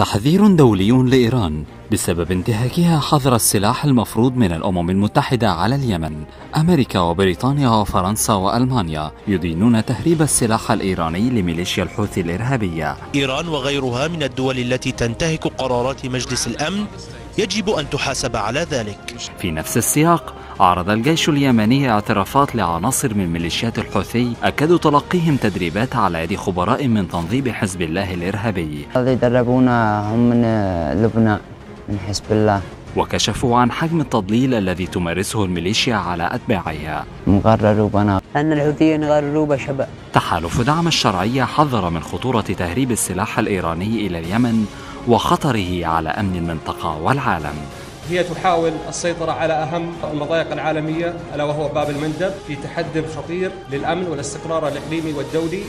تحذير دولي لإيران بسبب انتهاكها حظر السلاح المفروض من الأمم المتحدة على اليمن أمريكا وبريطانيا وفرنسا وألمانيا يدينون تهريب السلاح الإيراني لميليشيا الحوثي الإرهابية. إيران وغيرها من الدول التي تنتهك قرارات مجلس الأمن يجب أن تحاسب على ذلك. في نفس السياق عرض الجيش اليمني اعترافات لعناصر من ميليشيات الحوثي أكدوا تلقيهم تدريبات على يد خبراء من تنظيم حزب الله الإرهابي. هذا يدربونا هم من لبنان من حزب الله. وكشفوا عن حجم التضليل الذي تمارسه الميليشيا على أتباعها. مغرروا بنا أن الحوثيين غرروا بشباب تحالف دعم الشرعية حذر من خطورة تهريب السلاح الإيراني إلى اليمن وخطره على أمن المنطقة والعالم. هي تحاول السيطرة على أهم المضايق العالمية ألا وهو باب المندب في تحد خطير للأمن والاستقرار الإقليمي والدولي.